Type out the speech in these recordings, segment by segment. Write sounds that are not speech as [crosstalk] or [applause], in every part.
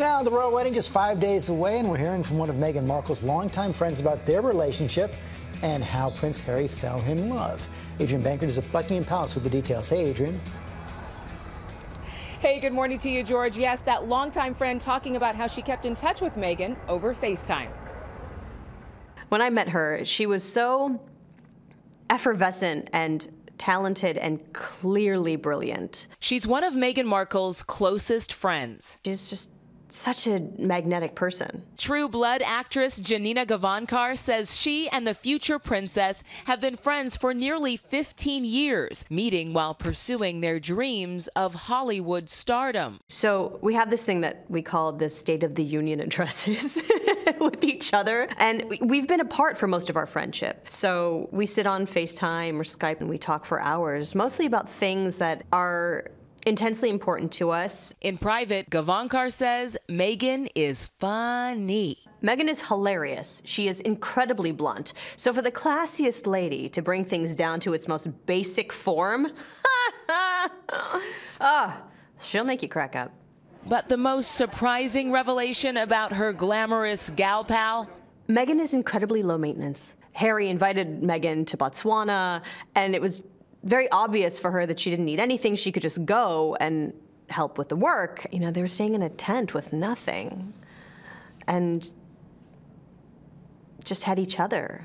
Now, the royal wedding just five days away, and we're hearing from one of Meghan Markle's longtime friends about their relationship and how Prince Harry fell in love. Adrienne Bankert is at Buckingham Palace with the details. Hey, Adrienne. Hey, good morning to you, George. Yes, that longtime friend talking about how she kept in touch with Meghan over FaceTime. When I met her, she was so effervescent and talented and clearly brilliant. She's one of Meghan Markle's closest friends. She's just such a magnetic person. True blood actress Janina Gavankar says she and the future princess have been friends for nearly 15 years, meeting while pursuing their dreams of Hollywood stardom. So we have this thing that we call the State of the Union addresses [laughs] with each other, and we've been apart for most of our friendship. So we sit on FaceTime or Skype and we talk for hours, mostly about things that are intensely important to us. In private, Gavankar says Meghan is funny. Meghan is hilarious. She is incredibly blunt. So for the classiest lady to bring things down to its most basic form, [laughs] ah, she'll make you crack up. But the most surprising revelation about her glamorous gal pal? Meghan is incredibly low maintenance. Harry invited Meghan to Botswana, and it was very obvious for her that she didn't need anything. She could just go and help with the work. You know, they were staying in a tent with nothing and just had each other.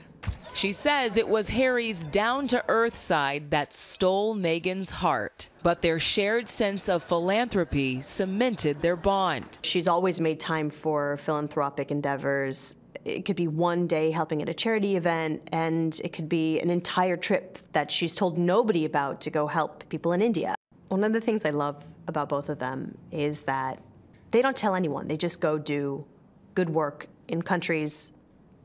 She says it was Harry's down to earth side that stole Meghan's heart, but their shared sense of philanthropy cemented their bond. She's always made time for philanthropic endeavors it could be one day helping at a charity event, and it could be an entire trip that she's told nobody about to go help people in India. One of the things I love about both of them is that they don't tell anyone. They just go do good work in countries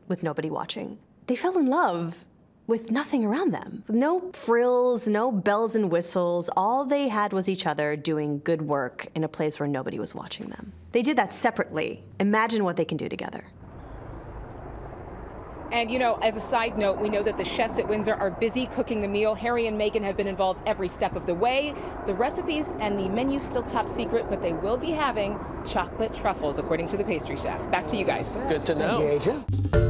with nobody watching. They fell in love with nothing around them. No frills, no bells and whistles. All they had was each other doing good work in a place where nobody was watching them. They did that separately. Imagine what they can do together. And, you know, as a side note, we know that the chefs at Windsor are busy cooking the meal. Harry and Meghan have been involved every step of the way. The recipes and the menu still top secret, but they will be having chocolate truffles, according to the pastry chef. Back to you guys. Good to know. Thank you, Well,